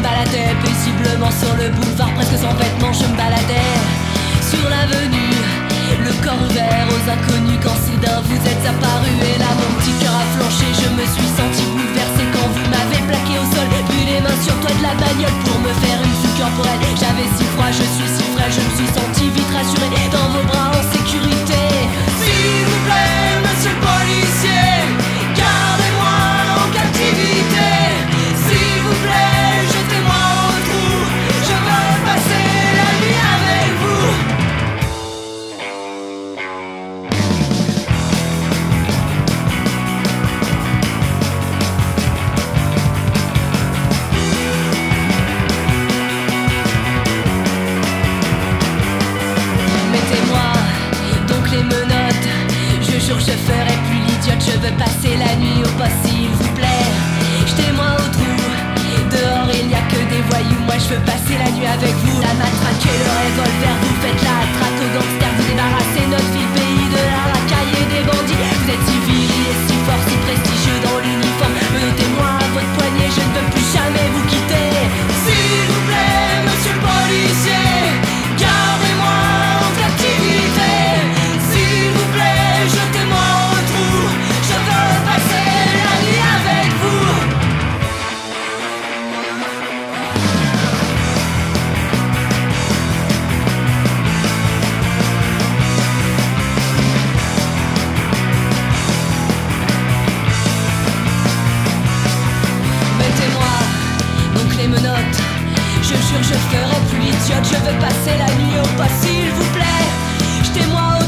baladais paisiblement sur le boulevard, presque sans vêtements, je me baladais sur l'avenue. Le corps ouvert aux inconnus quand soudain vous êtes apparu Et là mon petit cœur a flanché, je me suis senti bouleversé quand vous m'avez plaqué au sol Puis les mains sur toi de la bagnole pour me faire une vue corporelle J'avais si froid, je suis si frais, je me suis senti veux passer la nuit au poste Je jure je ferai plus l'idiote. Je veux passer la nuit au pas s'il vous plaît. Jetez-moi au